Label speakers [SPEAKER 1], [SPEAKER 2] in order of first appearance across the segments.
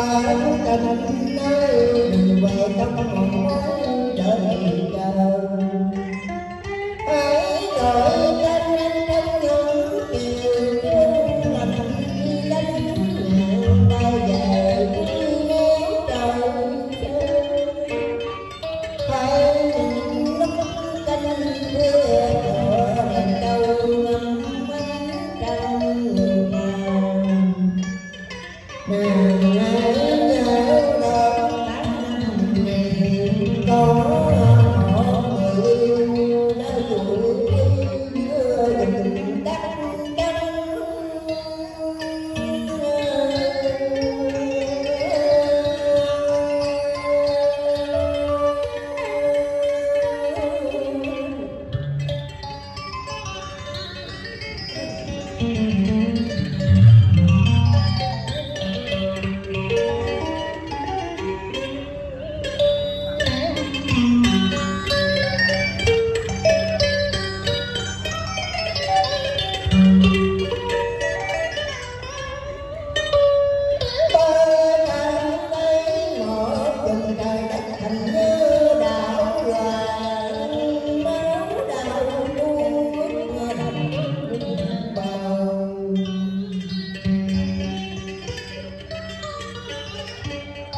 [SPEAKER 1] ba cánh nay về trong lòng trời trời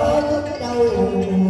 [SPEAKER 1] ở cái đầu.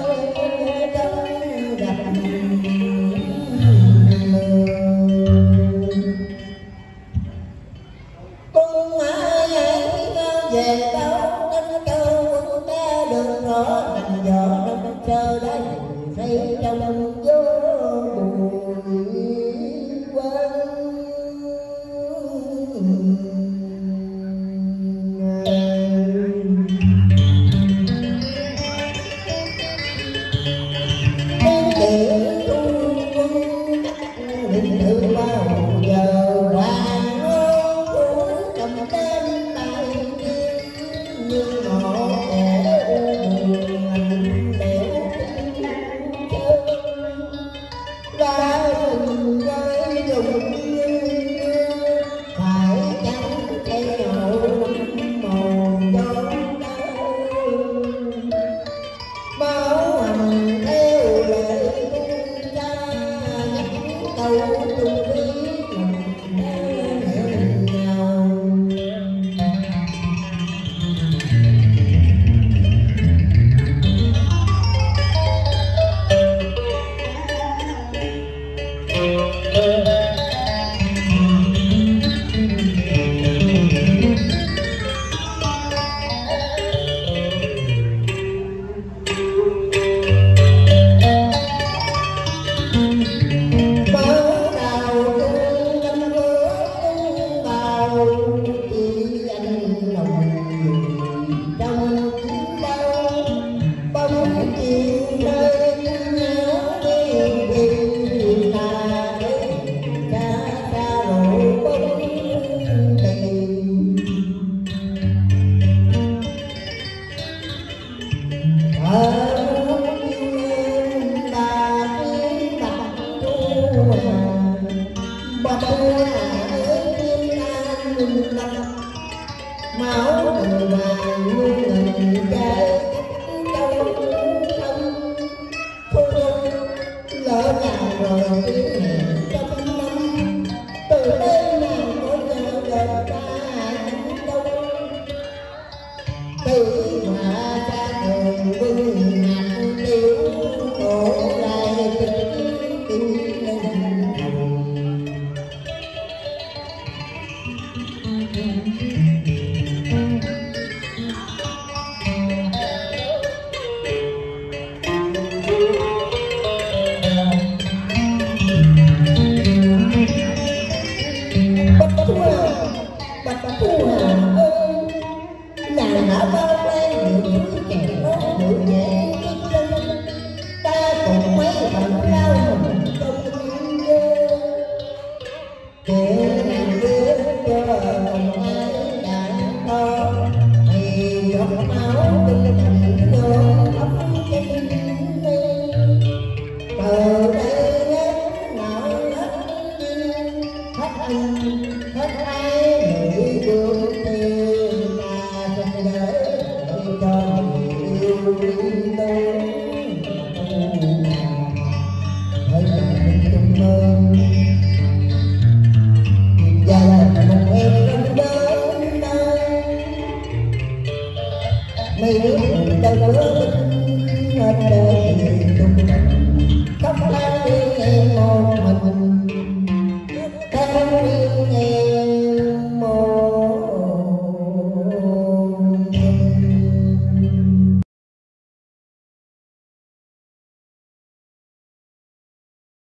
[SPEAKER 1] ngỡ ngành vợ đông chờ đây xây trong you i'm going to Hola, Amen.